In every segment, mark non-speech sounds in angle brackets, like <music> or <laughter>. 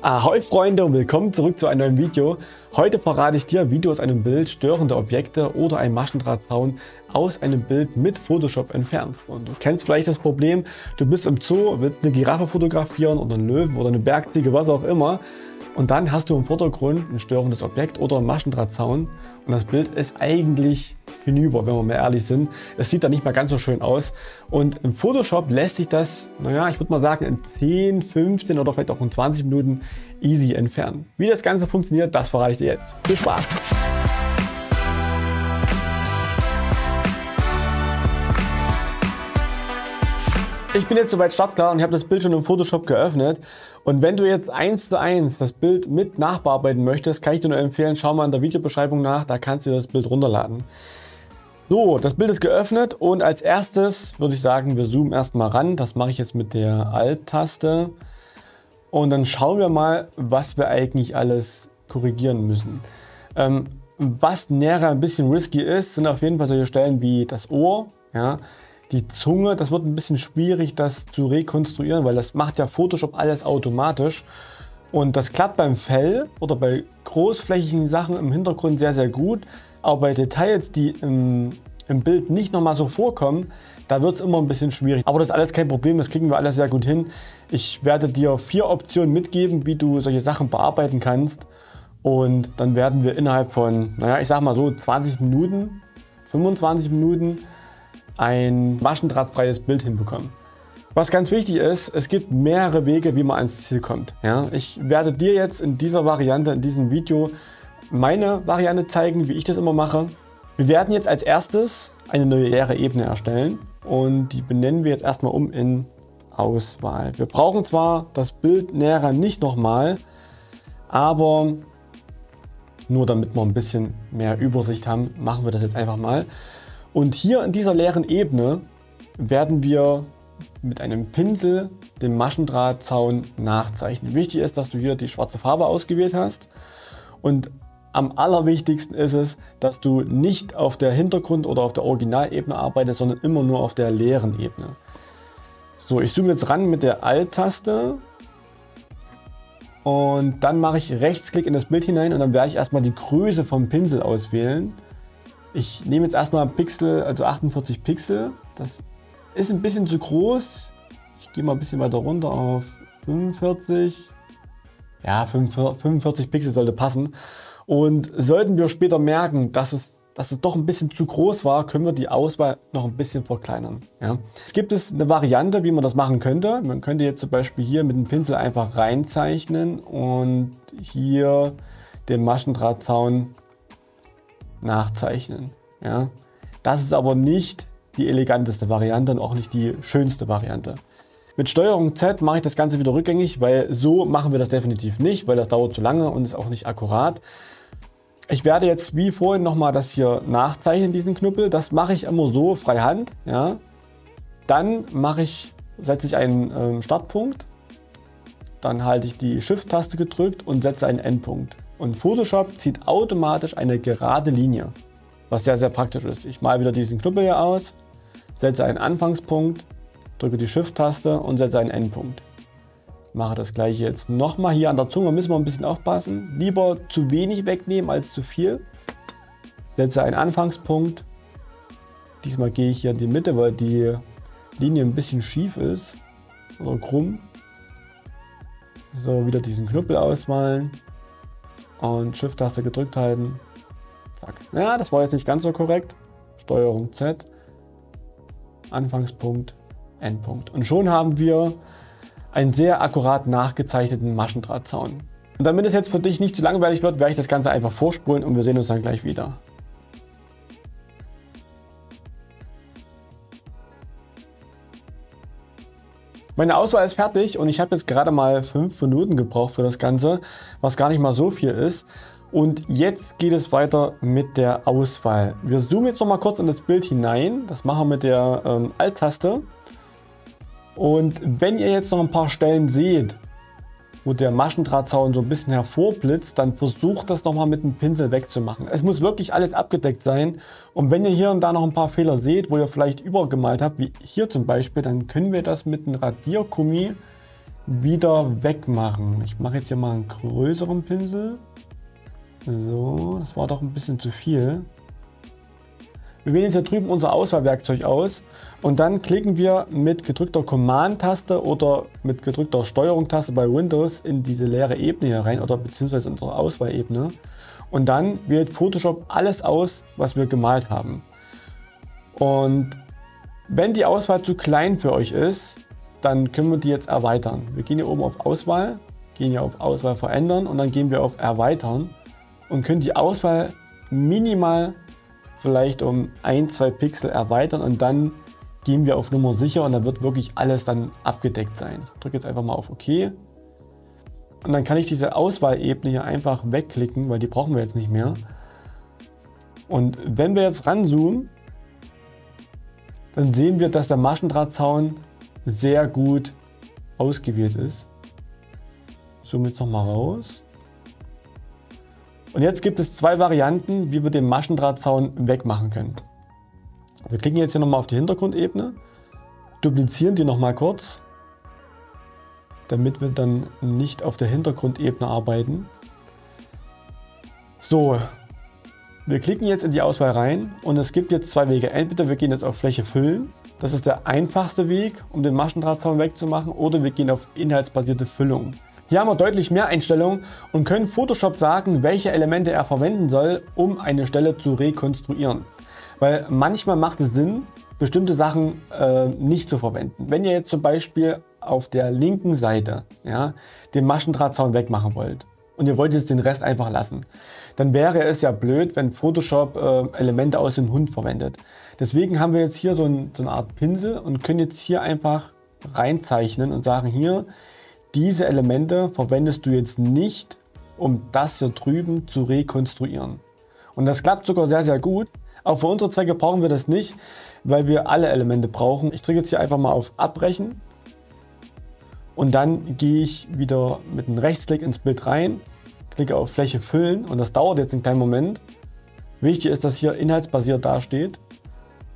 Ahoi Freunde und willkommen zurück zu einem neuen Video. Heute verrate ich dir, wie du aus einem Bild störende Objekte oder einen Maschendrahtzaun aus einem Bild mit Photoshop entfernst. Und du kennst vielleicht das Problem, du bist im Zoo, willst eine Giraffe fotografieren oder einen Löwen oder eine Bergziege, was auch immer. Und dann hast du im Vordergrund ein störendes Objekt oder einen Maschendrahtzaun und das Bild ist eigentlich hinüber, wenn wir mal ehrlich sind. Es sieht dann nicht mehr ganz so schön aus. Und im Photoshop lässt sich das, naja, ich würde mal sagen, in 10, 15 oder vielleicht auch in 20 Minuten easy entfernen. Wie das Ganze funktioniert, das verrate ich dir jetzt. Viel Spaß! Ich bin jetzt soweit startklar und ich habe das Bild schon im Photoshop geöffnet. Und wenn du jetzt eins zu eins das Bild mit nachbearbeiten möchtest, kann ich dir nur empfehlen, schau mal in der Videobeschreibung nach, da kannst du das Bild runterladen. So, das Bild ist geöffnet und als erstes würde ich sagen, wir zoomen erstmal ran. Das mache ich jetzt mit der Alt-Taste. Und dann schauen wir mal, was wir eigentlich alles korrigieren müssen. Ähm, was näher ein bisschen risky ist, sind auf jeden Fall solche Stellen wie das Ohr, ja, die Zunge. Das wird ein bisschen schwierig, das zu rekonstruieren, weil das macht ja Photoshop alles automatisch. Und das klappt beim Fell oder bei großflächigen Sachen im Hintergrund sehr, sehr gut. Aber bei Details, die im, im Bild nicht nochmal so vorkommen, da wird es immer ein bisschen schwierig. Aber das ist alles kein Problem, das kriegen wir alles sehr gut hin. Ich werde dir vier Optionen mitgeben, wie du solche Sachen bearbeiten kannst. Und dann werden wir innerhalb von, naja, ich sag mal so 20 Minuten, 25 Minuten ein maschendrahtfreies Bild hinbekommen. Was ganz wichtig ist, es gibt mehrere Wege, wie man ans Ziel kommt. Ja, ich werde dir jetzt in dieser Variante, in diesem Video, meine Variante zeigen, wie ich das immer mache. Wir werden jetzt als erstes eine neue leere Ebene erstellen und die benennen wir jetzt erstmal um in Auswahl. Wir brauchen zwar das Bild näher nicht nochmal, aber nur damit wir ein bisschen mehr Übersicht haben, machen wir das jetzt einfach mal. Und hier in dieser leeren Ebene werden wir mit einem Pinsel den Maschendrahtzaun nachzeichnen. Wichtig ist, dass du hier die schwarze Farbe ausgewählt hast und am allerwichtigsten ist es, dass du nicht auf der Hintergrund- oder auf der Originalebene arbeitest, sondern immer nur auf der leeren Ebene. So, ich zoome jetzt ran mit der Alt-Taste und dann mache ich Rechtsklick in das Bild hinein und dann werde ich erstmal die Größe vom Pinsel auswählen. Ich nehme jetzt erstmal Pixel, also 48 Pixel. Das ist ein bisschen zu groß. Ich gehe mal ein bisschen weiter runter auf 45. Ja, 45 Pixel sollte passen. Und sollten wir später merken, dass es, dass es doch ein bisschen zu groß war, können wir die Auswahl noch ein bisschen verkleinern. Ja. Es gibt es eine Variante, wie man das machen könnte. Man könnte jetzt zum Beispiel hier mit dem Pinsel einfach reinzeichnen und hier den Maschendrahtzaun nachzeichnen. Ja. Das ist aber nicht die eleganteste Variante und auch nicht die schönste Variante. Mit Steuerung Z mache ich das Ganze wieder rückgängig, weil so machen wir das definitiv nicht, weil das dauert zu lange und ist auch nicht akkurat. Ich werde jetzt wie vorhin nochmal das hier nachzeichnen, diesen Knüppel. Das mache ich immer so, freihand. Ja. Dann mache ich, setze ich einen ähm, Startpunkt. Dann halte ich die Shift-Taste gedrückt und setze einen Endpunkt. Und Photoshop zieht automatisch eine gerade Linie, was sehr, sehr praktisch ist. Ich male wieder diesen Knüppel hier aus, setze einen Anfangspunkt, drücke die Shift-Taste und setze einen Endpunkt. Mache das gleiche jetzt nochmal hier an der Zunge, müssen wir ein bisschen aufpassen. Lieber zu wenig wegnehmen als zu viel. Setze einen Anfangspunkt. Diesmal gehe ich hier in die Mitte, weil die Linie ein bisschen schief ist oder krumm. So, wieder diesen Knüppel ausmalen und Shift-Taste gedrückt halten. Zack. Ja, das war jetzt nicht ganz so korrekt. Steuerung Z, Anfangspunkt, Endpunkt. Und schon haben wir einen sehr akkurat nachgezeichneten Maschendrahtzaun. Und damit es jetzt für dich nicht zu langweilig wird, werde ich das Ganze einfach vorspulen und wir sehen uns dann gleich wieder. Meine Auswahl ist fertig und ich habe jetzt gerade mal 5 Minuten gebraucht für das Ganze, was gar nicht mal so viel ist. Und jetzt geht es weiter mit der Auswahl. Wir zoomen jetzt noch mal kurz in das Bild hinein. Das machen wir mit der ähm, Alt-Taste. Und wenn ihr jetzt noch ein paar Stellen seht, wo der Maschendrahtzaun so ein bisschen hervorblitzt, dann versucht das nochmal mit dem Pinsel wegzumachen. Es muss wirklich alles abgedeckt sein. Und wenn ihr hier und da noch ein paar Fehler seht, wo ihr vielleicht übergemalt habt, wie hier zum Beispiel, dann können wir das mit einem Radiergummi wieder wegmachen. Ich mache jetzt hier mal einen größeren Pinsel. So, das war doch ein bisschen zu viel. Wir wählen jetzt hier drüben unser Auswahlwerkzeug aus und dann klicken wir mit gedrückter Command-Taste oder mit gedrückter Steuerung-Taste bei Windows in diese leere Ebene hier rein oder beziehungsweise in unsere Auswahlebene. Und dann wählt Photoshop alles aus, was wir gemalt haben. Und wenn die Auswahl zu klein für euch ist, dann können wir die jetzt erweitern. Wir gehen hier oben auf Auswahl, gehen hier auf Auswahl verändern und dann gehen wir auf Erweitern und können die Auswahl minimal vielleicht um ein, zwei Pixel erweitern und dann gehen wir auf Nummer sicher und dann wird wirklich alles dann abgedeckt sein. Ich drücke jetzt einfach mal auf OK. Und dann kann ich diese Auswahlebene hier einfach wegklicken, weil die brauchen wir jetzt nicht mehr. Und wenn wir jetzt ranzoomen, dann sehen wir, dass der Maschendrahtzaun sehr gut ausgewählt ist. Zoom jetzt nochmal raus. Und jetzt gibt es zwei Varianten, wie wir den Maschendrahtzaun wegmachen können. Wir klicken jetzt hier nochmal auf die Hintergrundebene, duplizieren die nochmal kurz, damit wir dann nicht auf der Hintergrundebene arbeiten. So, wir klicken jetzt in die Auswahl rein und es gibt jetzt zwei Wege. Entweder wir gehen jetzt auf Fläche füllen, das ist der einfachste Weg, um den Maschendrahtzaun wegzumachen, oder wir gehen auf inhaltsbasierte Füllung. Hier haben wir deutlich mehr Einstellungen und können Photoshop sagen, welche Elemente er verwenden soll, um eine Stelle zu rekonstruieren. Weil manchmal macht es Sinn, bestimmte Sachen äh, nicht zu verwenden. Wenn ihr jetzt zum Beispiel auf der linken Seite ja, den Maschendrahtzaun wegmachen wollt und ihr wollt jetzt den Rest einfach lassen, dann wäre es ja blöd, wenn Photoshop äh, Elemente aus dem Hund verwendet. Deswegen haben wir jetzt hier so, ein, so eine Art Pinsel und können jetzt hier einfach reinzeichnen und sagen hier, diese Elemente verwendest du jetzt nicht, um das hier drüben zu rekonstruieren. Und das klappt sogar sehr, sehr gut. Auch für unsere Zwecke brauchen wir das nicht, weil wir alle Elemente brauchen. Ich drücke jetzt hier einfach mal auf Abbrechen. Und dann gehe ich wieder mit einem Rechtsklick ins Bild rein, klicke auf Fläche füllen und das dauert jetzt einen kleinen Moment. Wichtig ist, dass hier inhaltsbasiert dasteht.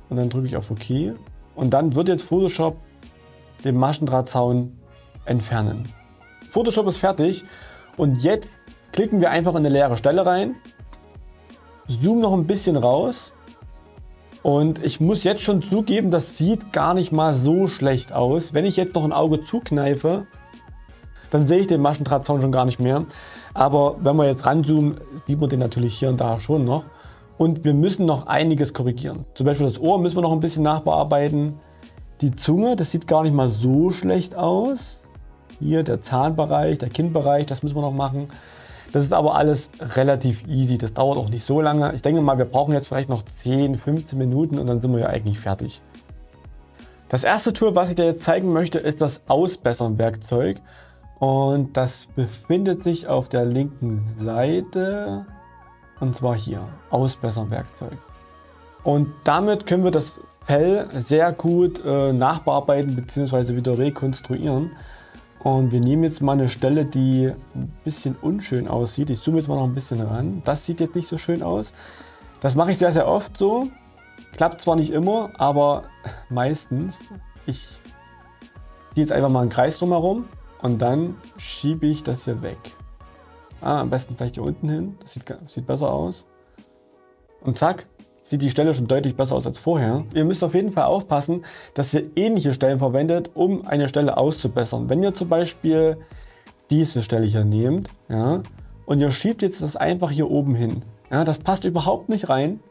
Und dann drücke ich auf OK. Und dann wird jetzt Photoshop den Maschendrahtzaun entfernen. Photoshop ist fertig und jetzt klicken wir einfach in eine leere Stelle rein, zoom noch ein bisschen raus und ich muss jetzt schon zugeben, das sieht gar nicht mal so schlecht aus. Wenn ich jetzt noch ein Auge zukneife, dann sehe ich den Maschendrahtzaun schon gar nicht mehr. Aber wenn wir jetzt ranzoomen, sieht man den natürlich hier und da schon noch. Und wir müssen noch einiges korrigieren. Zum Beispiel das Ohr müssen wir noch ein bisschen nachbearbeiten. Die Zunge, das sieht gar nicht mal so schlecht aus. Hier der Zahnbereich, der Kinnbereich, das müssen wir noch machen. Das ist aber alles relativ easy. Das dauert auch nicht so lange. Ich denke mal, wir brauchen jetzt vielleicht noch 10, 15 Minuten und dann sind wir ja eigentlich fertig. Das erste Tool, was ich dir jetzt zeigen möchte, ist das Ausbessern-Werkzeug. Und das befindet sich auf der linken Seite. Und zwar hier, Ausbessern-Werkzeug. Und damit können wir das Fell sehr gut äh, nachbearbeiten bzw. wieder rekonstruieren. Und wir nehmen jetzt mal eine Stelle, die ein bisschen unschön aussieht. Ich zoome jetzt mal noch ein bisschen ran. Das sieht jetzt nicht so schön aus. Das mache ich sehr, sehr oft so. Klappt zwar nicht immer, aber <laughs> meistens. Ich ziehe jetzt einfach mal einen Kreis drumherum und dann schiebe ich das hier weg. Ah, am besten vielleicht hier unten hin. Das sieht, sieht besser aus. Und zack, sieht die Stelle schon deutlich besser aus als vorher. Ihr müsst auf jeden Fall aufpassen, dass ihr ähnliche Stellen verwendet, um eine Stelle auszubessern. Wenn ihr zum Beispiel diese Stelle hier nehmt ja, und ihr schiebt jetzt das einfach hier oben hin, ja, das passt überhaupt nicht rein,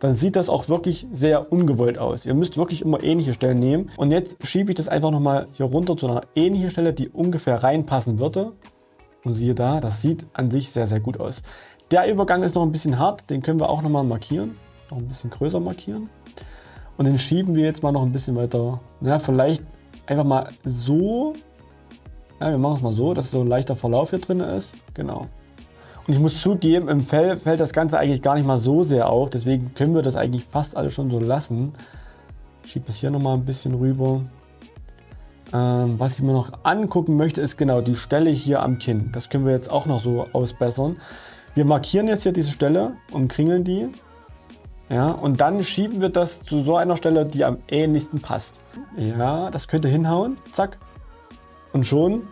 dann sieht das auch wirklich sehr ungewollt aus. Ihr müsst wirklich immer ähnliche Stellen nehmen. Und jetzt schiebe ich das einfach nochmal hier runter zu einer ähnlichen Stelle, die ungefähr reinpassen würde. Und siehe da, das sieht an sich sehr, sehr gut aus. Der Übergang ist noch ein bisschen hart, den können wir auch nochmal markieren noch ein bisschen größer markieren. Und den schieben wir jetzt mal noch ein bisschen weiter. Ja, vielleicht einfach mal so. Ja, wir machen es mal so, dass so ein leichter Verlauf hier drin ist. Genau. Und ich muss zugeben, im Fell fällt das Ganze eigentlich gar nicht mal so sehr auf. Deswegen können wir das eigentlich fast alles schon so lassen. Schiebe das hier nochmal ein bisschen rüber. Ähm, was ich mir noch angucken möchte, ist genau die Stelle hier am Kinn. Das können wir jetzt auch noch so ausbessern. Wir markieren jetzt hier diese Stelle und kringeln die. Ja, und dann schieben wir das zu so einer Stelle, die am ähnlichsten passt. Ja, das könnte hinhauen. Zack. Und schon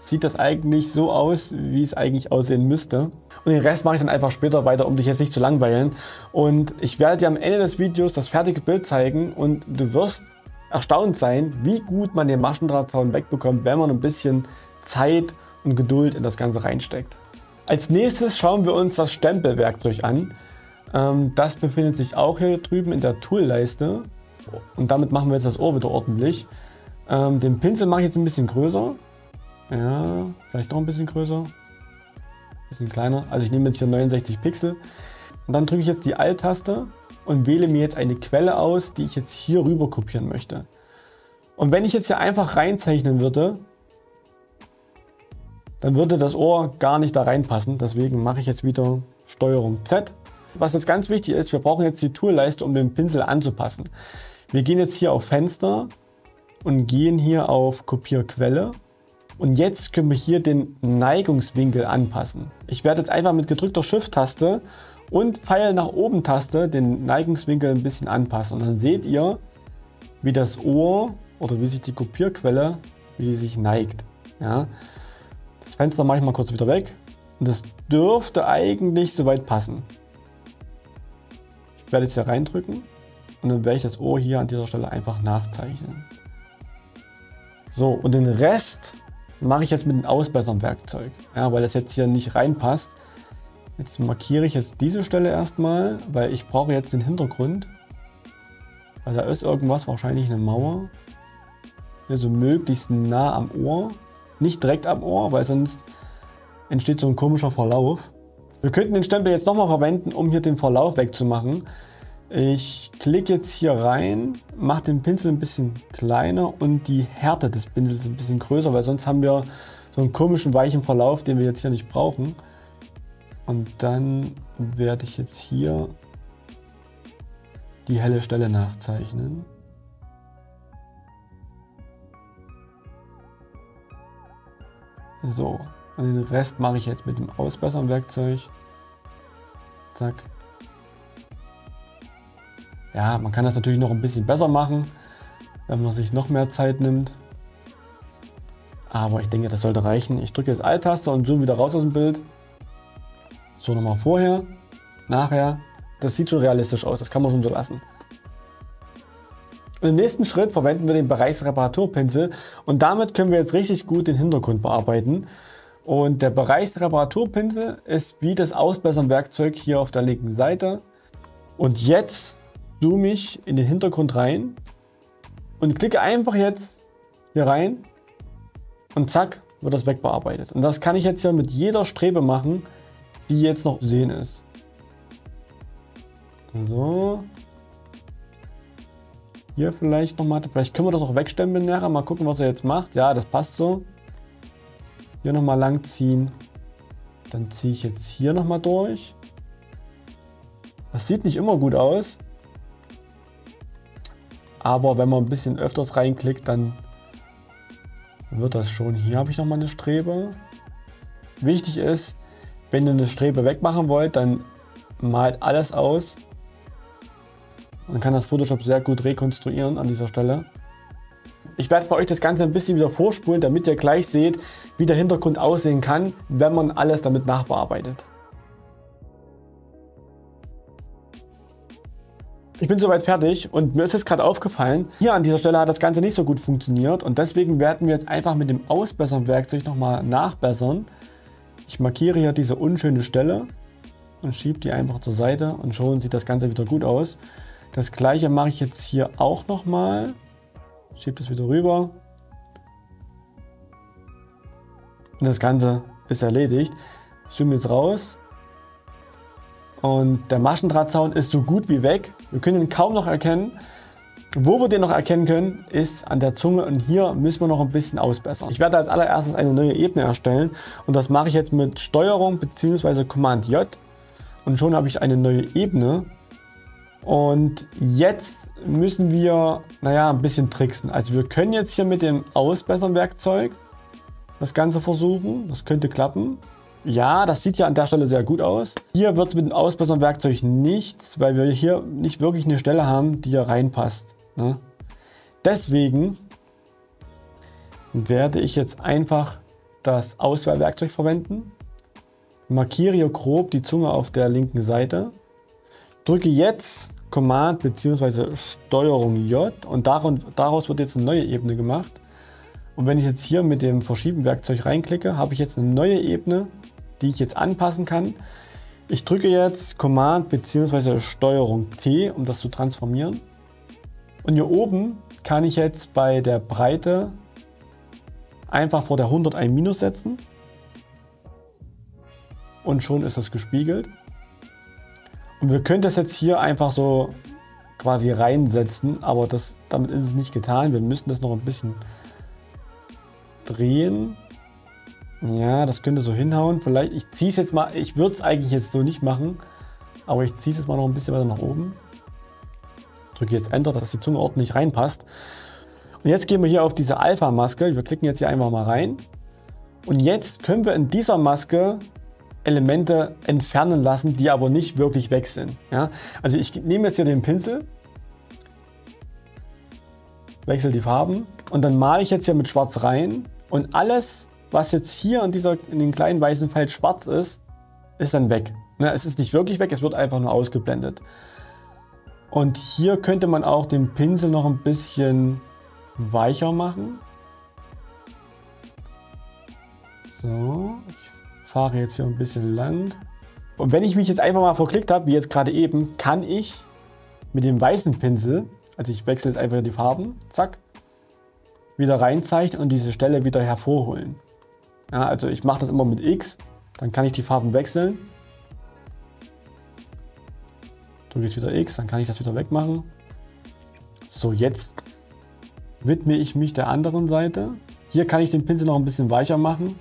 sieht das eigentlich so aus, wie es eigentlich aussehen müsste. Und den Rest mache ich dann einfach später weiter, um dich jetzt nicht zu langweilen. Und ich werde dir am Ende des Videos das fertige Bild zeigen und du wirst erstaunt sein, wie gut man den Maschendrahtzaun wegbekommt, wenn man ein bisschen Zeit und Geduld in das Ganze reinsteckt. Als nächstes schauen wir uns das Stempelwerkzeug an. Ähm, das befindet sich auch hier drüben in der Toolleiste. Und damit machen wir jetzt das Ohr wieder ordentlich. Ähm, den Pinsel mache ich jetzt ein bisschen größer. Ja, vielleicht noch ein bisschen größer. Ein bisschen kleiner. Also ich nehme jetzt hier 69 Pixel. Und dann drücke ich jetzt die Alt-Taste und wähle mir jetzt eine Quelle aus, die ich jetzt hier rüber kopieren möchte. Und wenn ich jetzt hier einfach reinzeichnen würde, dann würde das Ohr gar nicht da reinpassen. Deswegen mache ich jetzt wieder Steuerung Z. Was jetzt ganz wichtig ist, wir brauchen jetzt die Toolleiste, um den Pinsel anzupassen. Wir gehen jetzt hier auf Fenster und gehen hier auf Kopierquelle. Und jetzt können wir hier den Neigungswinkel anpassen. Ich werde jetzt einfach mit gedrückter Shift-Taste und Pfeil nach oben Taste den Neigungswinkel ein bisschen anpassen. Und dann seht ihr, wie das Ohr oder wie sich die Kopierquelle, wie die sich neigt. Ja. Das Fenster mache ich mal kurz wieder weg. Und das dürfte eigentlich soweit passen. Ich werde jetzt hier reindrücken und dann werde ich das Ohr hier an dieser Stelle einfach nachzeichnen. So, und den Rest mache ich jetzt mit dem Ausbessern-Werkzeug, ja, weil das jetzt hier nicht reinpasst. Jetzt markiere ich jetzt diese Stelle erstmal, weil ich brauche jetzt den Hintergrund. Weil da ist irgendwas, wahrscheinlich eine Mauer. Hier so möglichst nah am Ohr. Nicht direkt am Ohr, weil sonst entsteht so ein komischer Verlauf. Wir könnten den Stempel jetzt nochmal verwenden, um hier den Verlauf wegzumachen. Ich klicke jetzt hier rein, mache den Pinsel ein bisschen kleiner und die Härte des Pinsels ein bisschen größer, weil sonst haben wir so einen komischen weichen Verlauf, den wir jetzt hier nicht brauchen. Und dann werde ich jetzt hier die helle Stelle nachzeichnen. So, und den Rest mache ich jetzt mit dem Ausbessern-Werkzeug. Zack. Ja, man kann das natürlich noch ein bisschen besser machen, wenn man sich noch mehr Zeit nimmt. Aber ich denke, das sollte reichen. Ich drücke jetzt Alt-Taste und zoome wieder raus aus dem Bild. So nochmal vorher, nachher. Das sieht schon realistisch aus, das kann man schon so lassen. Im nächsten Schritt verwenden wir den Bereichsreparaturpinsel und damit können wir jetzt richtig gut den Hintergrund bearbeiten. Und der Bereichsreparaturpinsel ist wie das Ausbessern-Werkzeug hier auf der linken Seite. Und jetzt zoome ich in den Hintergrund rein und klicke einfach jetzt hier rein und zack wird das wegbearbeitet. Und das kann ich jetzt ja mit jeder Strebe machen, die jetzt noch zu sehen ist. So. Hier vielleicht nochmal, vielleicht können wir das auch wegstempeln nachher, mal gucken, was er jetzt macht. Ja, das passt so. Hier nochmal lang ziehen. Dann ziehe ich jetzt hier nochmal durch. Das sieht nicht immer gut aus. Aber wenn man ein bisschen öfters reinklickt, dann wird das schon. Hier habe ich nochmal eine Strebe. Wichtig ist, wenn ihr eine Strebe wegmachen wollt, dann malt alles aus. Man kann das Photoshop sehr gut rekonstruieren an dieser Stelle. Ich werde bei euch das Ganze ein bisschen wieder vorspulen, damit ihr gleich seht, wie der Hintergrund aussehen kann, wenn man alles damit nachbearbeitet. Ich bin soweit fertig und mir ist jetzt gerade aufgefallen, hier an dieser Stelle hat das Ganze nicht so gut funktioniert und deswegen werden wir jetzt einfach mit dem Ausbessern-Werkzeug nochmal nachbessern. Ich markiere hier diese unschöne Stelle und schiebe die einfach zur Seite und schon sieht das Ganze wieder gut aus. Das gleiche mache ich jetzt hier auch nochmal. Schiebe das wieder rüber. Und das Ganze ist erledigt. Ich zoome jetzt raus. Und der Maschendrahtzaun ist so gut wie weg. Wir können ihn kaum noch erkennen. Wo wir den noch erkennen können, ist an der Zunge und hier müssen wir noch ein bisschen ausbessern. Ich werde als allererstes eine neue Ebene erstellen und das mache ich jetzt mit Steuerung bzw. Command J und schon habe ich eine neue Ebene und jetzt müssen wir, naja, ein bisschen tricksen. Also wir können jetzt hier mit dem Ausbessern-Werkzeug das Ganze versuchen. Das könnte klappen. Ja, das sieht ja an der Stelle sehr gut aus. Hier wird es mit dem Ausbessern-Werkzeug nichts, weil wir hier nicht wirklich eine Stelle haben, die hier reinpasst. Ne? Deswegen werde ich jetzt einfach das Auswahlwerkzeug verwenden. Markiere hier grob die Zunge auf der linken Seite. Drücke jetzt Command bzw. Steuerung J und daraus wird jetzt eine neue Ebene gemacht. Und wenn ich jetzt hier mit dem Verschieben-Werkzeug reinklicke, habe ich jetzt eine neue Ebene, die ich jetzt anpassen kann. Ich drücke jetzt Command bzw. Steuerung T, um das zu transformieren. Und hier oben kann ich jetzt bei der Breite einfach vor der 100 ein Minus setzen. Und schon ist das gespiegelt. Und wir können das jetzt hier einfach so quasi reinsetzen, aber das, damit ist es nicht getan. Wir müssen das noch ein bisschen drehen. Ja, das könnte so hinhauen. Vielleicht, ich ziehe es jetzt mal, ich würde es eigentlich jetzt so nicht machen, aber ich ziehe es jetzt mal noch ein bisschen weiter nach oben. Drücke jetzt Enter, dass die Zunge ordentlich reinpasst. Und jetzt gehen wir hier auf diese Alpha-Maske. Wir klicken jetzt hier einfach mal rein. Und jetzt können wir in dieser Maske Elemente entfernen lassen, die aber nicht wirklich weg sind. Ja? Also ich nehme jetzt hier den Pinsel, wechsle die Farben und dann male ich jetzt hier mit Schwarz rein und alles, was jetzt hier in, dieser, in dem kleinen weißen Feld schwarz ist, ist dann weg. Ne? Es ist nicht wirklich weg, es wird einfach nur ausgeblendet. Und hier könnte man auch den Pinsel noch ein bisschen weicher machen. So, fahre jetzt hier ein bisschen lang. Und wenn ich mich jetzt einfach mal verklickt habe, wie jetzt gerade eben, kann ich mit dem weißen Pinsel, also ich wechsle jetzt einfach die Farben, zack, wieder reinzeichnen und diese Stelle wieder hervorholen. Ja, also ich mache das immer mit X, dann kann ich die Farben wechseln. Drücke jetzt wieder X, dann kann ich das wieder wegmachen. So, jetzt widme ich mich der anderen Seite. Hier kann ich den Pinsel noch ein bisschen weicher machen.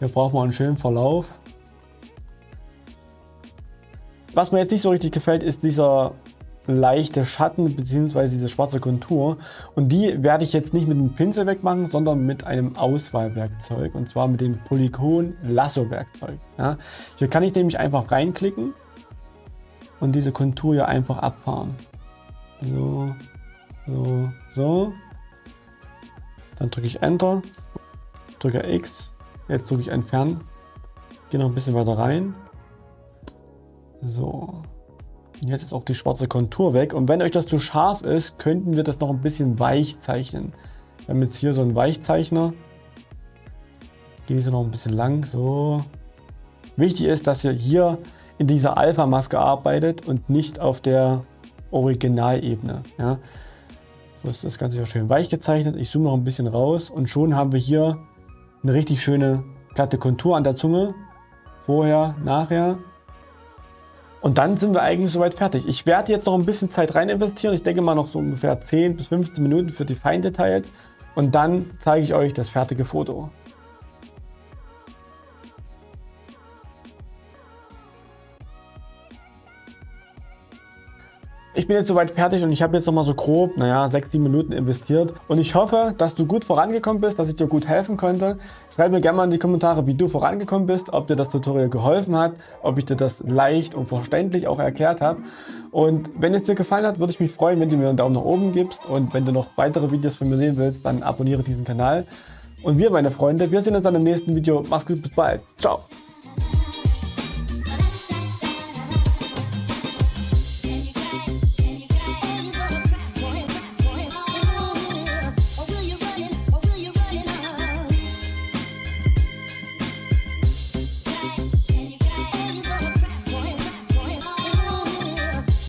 Hier brauchen wir einen schönen Verlauf. Was mir jetzt nicht so richtig gefällt, ist dieser leichte Schatten bzw. diese schwarze Kontur. Und die werde ich jetzt nicht mit dem Pinsel wegmachen, sondern mit einem Auswahlwerkzeug. Und zwar mit dem Polygon Lasso Werkzeug. Ja. Hier kann ich nämlich einfach reinklicken und diese Kontur hier einfach abfahren. So, so, so. Dann drücke ich Enter, drücke X, jetzt drücke ich Entfernen, gehe noch ein bisschen weiter rein. So, jetzt ist auch die schwarze Kontur weg. Und wenn euch das zu scharf ist, könnten wir das noch ein bisschen weich zeichnen. Wir haben jetzt hier so einen Weichzeichner. Gehen wir noch ein bisschen lang, so. Wichtig ist, dass ihr hier in dieser Alpha-Maske arbeitet und nicht auf der Originalebene. Ja. So ist das Ganze ja schön weich gezeichnet. Ich zoome noch ein bisschen raus und schon haben wir hier eine richtig schöne glatte Kontur an der Zunge. Vorher, nachher. Und dann sind wir eigentlich soweit fertig. Ich werde jetzt noch ein bisschen Zeit rein investieren. Ich denke mal noch so ungefähr 10 bis 15 Minuten für die Feindetails. Und dann zeige ich euch das fertige Foto. Ich bin jetzt soweit fertig und ich habe jetzt noch mal so grob, naja, 6, 7 Minuten investiert. Und ich hoffe, dass du gut vorangekommen bist, dass ich dir gut helfen konnte. Schreib mir gerne mal in die Kommentare, wie du vorangekommen bist, ob dir das Tutorial geholfen hat, ob ich dir das leicht und verständlich auch erklärt habe. Und wenn es dir gefallen hat, würde ich mich freuen, wenn du mir einen Daumen nach oben gibst. Und wenn du noch weitere Videos von mir sehen willst, dann abonniere diesen Kanal. Und wir, meine Freunde, wir sehen uns dann im nächsten Video. Mach's gut, bis bald. Ciao.